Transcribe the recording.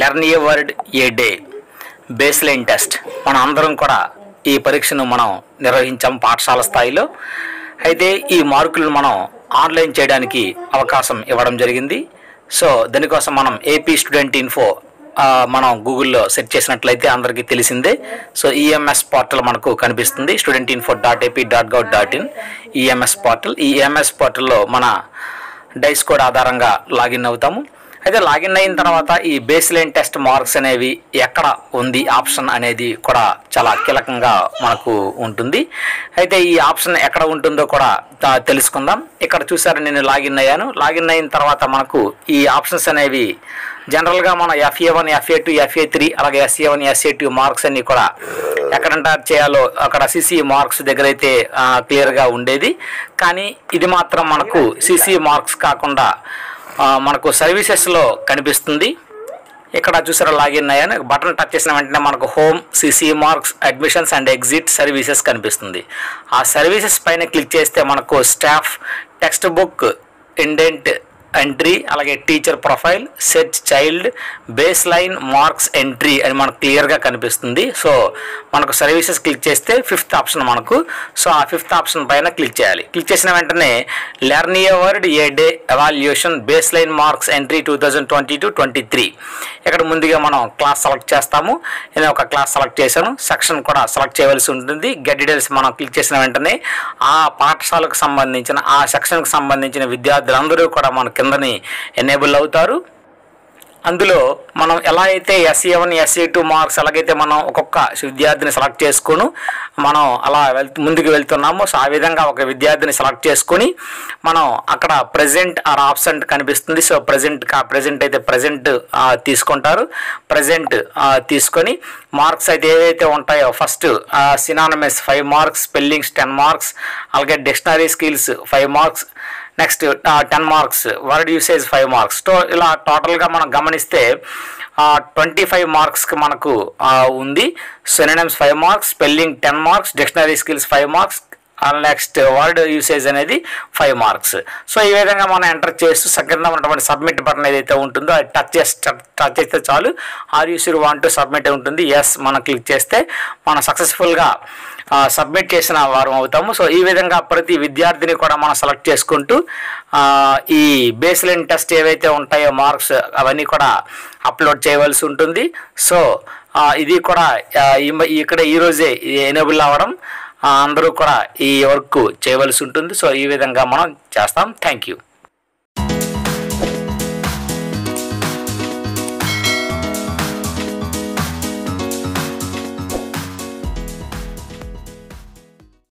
Learn a word a day. Base line test. మన అందరం కూడా ఈ పరీక్షను మనం నిర్వహించాం పాఠశాల స్థాయిలో. అయితే ఈ మార్కులను మనం ఆన్లైన్ చేయడానికి అవకాశం ఇవ్వడం జరిగింది. సో దానికోసం మనం ఏపీ స్టూడెంట్ ఇన్ఫో మనం గూగుల్లో సెర్చ్ చేసినట్లయితే అందరికీ తెలిసిందే. సో ఈఎంఎస్ పోర్టల్ మనకు కనిపిస్తుంది. Student info dot AP dot gov dot in EMS portal. EMS పోర్టల్లో మన డైస్ కోడ్ ఆధారంగా లాగిన్ అవుతాము. అయితే లాగిన్ అయిన తర్వాత ఈ బేస్ లైన్ టెస్ట్ మార్క్స్ అనేవి ఎక్కడ ఉంది ఆప్షన్ అనేది కూడా చాలా కీలకంగా మనకు ఉంటుంది. అయితే ఈ ఆప్షన్ ఎక్కడ ఉంటుందో కూడా తెలుసుకుందాం. ఇక్కడ చూసారు నేను లాగిన్ అయ్యాను. లాగిన్ అయిన తర్వాత మనకు ఈ ఆప్షన్స్ అనేవి జనరల్గా మన FA one FA two FA three అలాగే SA one SA two marks అన్ని కూడా ఎక్కడ ఎంటర్ చేయాలో అక్కడ సిసి మార్క్స్ దగ్గర అయితే క్లియర్గా ఉండేది. కానీ ఇది మాత్రం మనకు సిసి మార్క్స్ కాకుండా మనకు సర్వీసెస్లో కనిపిస్తుంది. ఇక్కడ చూసారా లాగిన్ అయ్యాను. బటన్ టచ్ చేసిన వెంటనే మనకు home CC marks admissions and exit services కనిపిస్తుంది. ఆ సర్వీసెస్ పైన క్లిక్ చేస్తే మనకు staff text book indent entry అలాగే teacher profile search child base line marks entry అని మనకు క్లియర్గా కనిపిస్తుంది. సో మనకు సర్వీసెస్ క్లిక్ చేస్తే ఫిఫ్త్ ఆప్షన్ మనకు. సో ఆ ఫిఫ్త్ ఆప్షన్ పైన క్లిక్ చేయాలి. క్లిక్ చేసిన వెంటనే learn a a day evaluation base line marks entry two thousand twenty two twenty three ఇక్కడ ముందుగా మనం క్లాస్ సెలెక్ట్ చేస్తాము. నేను ఒక క్లాస్ సెలెక్ట్ చేశాను. సెక్షన్ కూడా సెలెక్ట్ చేయవలసి ఉంటుంది. గెట్ డీటెయిల్స్ మనం క్లిక్ చేసిన వెంటనే ఆ పాఠశాలకు సంబంధించిన ఆ సెక్షన్కి సంబంధించిన విద్యార్థులందరూ కూడా మనకి కిందని ఎనేబుల్ అవుతారు. అందులో మనం ఎలా అయితే SA one SA two marks ఎలాగైతే మనం ఒక్కొక్క విద్యార్థిని సెలెక్ట్ చేసుకొని మనం అలా వెళ్ ముందుకు వెళ్తున్నామో సో ఆ విధంగా ఒక విద్యార్థిని సెలెక్ట్ చేసుకొని మనం అక్కడ ప్రజెంట్ ఆర్ ఆబ్సెంట్ కనిపిస్తుంది. సో ప్రజెంట్ కా ప్రజెంట్ అయితే ప్రజెంట్ తీసుకుంటారు. ప్రజెంట్ తీసుకొని మార్క్స్ అయితే ఏవైతే ఉంటాయో first synonyms five marks spellings ten marks అలాగే dictionary skills five marks next ten marks word usage five marks so ఇలా టోటల్గా మనం గమనిస్తే ట్వంటీ ఫైవ్ మార్క్స్కి మనకు ఉంది. Synonyms five marks spelling ten marks dictionary skills five marks next word usage అనేది five marks so ఈ విధంగా మనం ఎంటర్ చేస్తూ కింద ఉన్నటువంటి సబ్మిట్ బటన్ ఏదైతే ఉంటుందో అది టచ్ చేస్తే టచ్ చేస్తే చాలు. Are you see want to submit ఉంటుంది? ఎస్ మనం క్లిక్ చేస్తే మనం సక్సెస్ఫుల్గా సబ్మిట్ చేసిన వారం అవుతాము. సో ఈ విధంగా ప్రతి విద్యార్థిని కూడా మనం సెలెక్ట్ చేసుకుంటూ ఈ బేస్ లైన్ టెస్ట్ ఏవైతే ఉంటాయో మార్క్స్ అవన్నీ కూడా అప్లోడ్ చేయవలసి ఉంటుంది. సో ఇది కూడా ఇక్కడ ఈరోజే ఎనేబుల్ అవ్వడం అందరూ కూడా ఈ వర్క్ చేయవలసి ఉంటుంది. సో ఈ విధంగా మనం చేస్తాం. Thank you